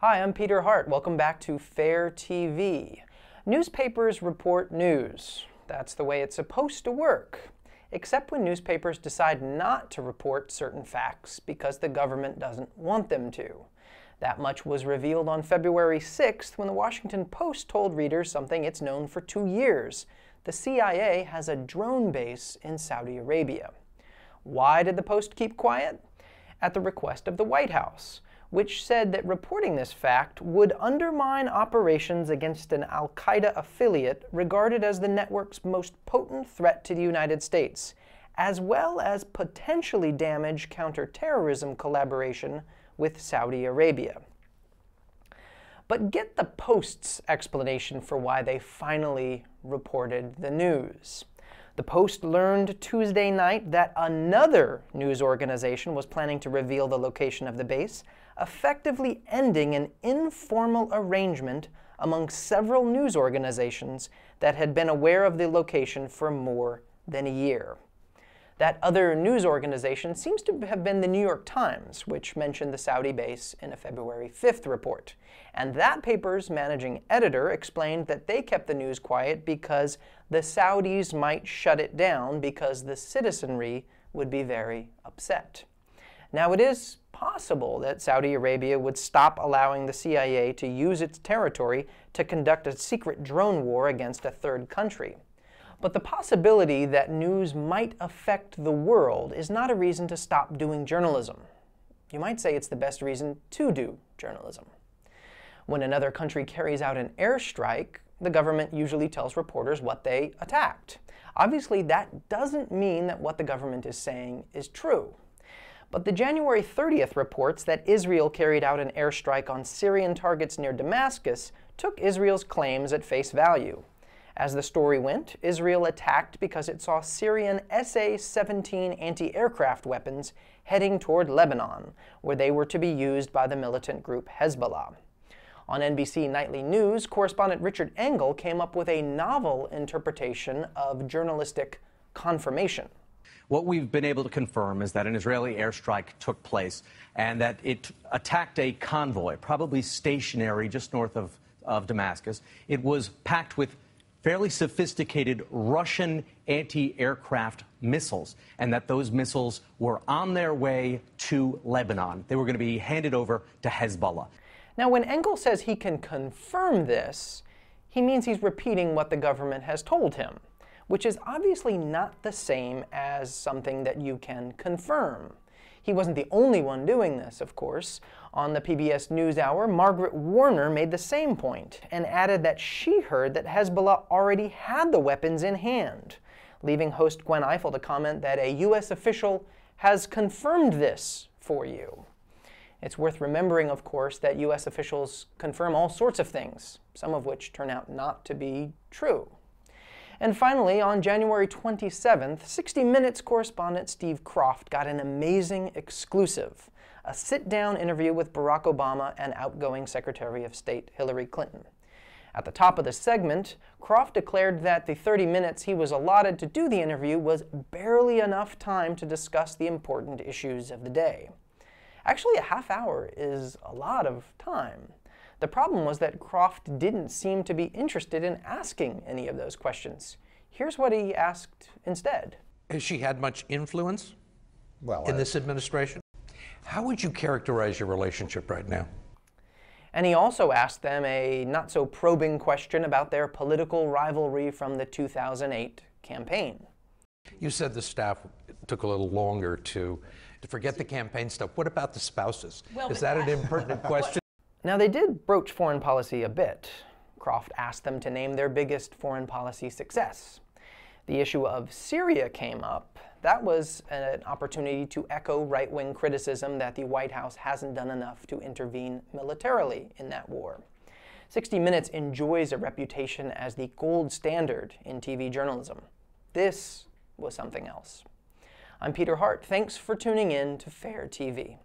Hi, I'm Peter Hart. Welcome back to Fair TV. Newspapers report news. That's the way it's supposed to work. Except when newspapers decide not to report certain facts because the government doesn't want them to. That much was revealed on February 6th when the Washington Post told readers something it's known for two years. The CIA has a drone base in Saudi Arabia. Why did the Post keep quiet? At the request of the White House which said that reporting this fact would undermine operations against an Al Qaeda affiliate regarded as the network's most potent threat to the United States, as well as potentially damage counterterrorism collaboration with Saudi Arabia. But get the Post's explanation for why they finally reported the news. The Post learned Tuesday night that another news organization was planning to reveal the location of the base, effectively ending an informal arrangement among several news organizations that had been aware of the location for more than a year. That other news organization seems to have been the New York Times, which mentioned the Saudi base in a February 5th report. And that paper's managing editor explained that they kept the news quiet because the Saudis might shut it down because the citizenry would be very upset. Now, it is possible that Saudi Arabia would stop allowing the CIA to use its territory to conduct a secret drone war against a third country. But the possibility that news might affect the world is not a reason to stop doing journalism. You might say it's the best reason to do journalism. When another country carries out an airstrike, the government usually tells reporters what they attacked. Obviously, that doesn't mean that what the government is saying is true. But the January 30th reports that Israel carried out an airstrike on Syrian targets near Damascus took Israel's claims at face value. As the story went, Israel attacked because it saw Syrian SA 17 anti aircraft weapons heading toward Lebanon, where they were to be used by the militant group Hezbollah. On NBC Nightly News, correspondent Richard Engel came up with a novel interpretation of journalistic confirmation. What we've been able to confirm is that an Israeli airstrike took place and that it attacked a convoy, probably stationary just north of, of Damascus. It was packed with fairly sophisticated Russian anti aircraft missiles, and that those missiles were on their way to Lebanon. They were going to be handed over to Hezbollah. Now, when Engel says he can confirm this, he means he's repeating what the government has told him, which is obviously not the same as something that you can confirm. He wasn't the only one doing this, of course. On the PBS NewsHour, Margaret Warner made the same point and added that she heard that Hezbollah already had the weapons in hand, leaving host Gwen Ifill to comment that a U.S. official has confirmed this for you. It's worth remembering, of course, that U.S. officials confirm all sorts of things, some of which turn out not to be true. And finally, on January 27th, 60 Minutes correspondent Steve Kroft got an amazing exclusive a sit down interview with Barack Obama and outgoing Secretary of State Hillary Clinton. At the top of the segment, Kroft declared that the 30 minutes he was allotted to do the interview was barely enough time to discuss the important issues of the day. Actually, a half hour is a lot of time. The problem was that Kroft didn't seem to be interested in asking any of those questions. Here's what he asked instead. Has she had much influence well, in this administration? How would you characterize your relationship right now? And he also asked them a not so probing question about their political rivalry from the 2008 campaign. You said the staff took a little longer to, to forget the campaign stuff. What about the spouses? Well, Is that an impertinent question? Now, they did broach foreign policy a bit. Kroft asked them to name their biggest foreign policy success. The issue of Syria came up. That was an opportunity to echo right wing criticism that the White House hasn't done enough to intervene militarily in that war. 60 Minutes enjoys a reputation as the gold standard in TV journalism. This was something else. I'm Peter Hart. Thanks for tuning in to Fair TV.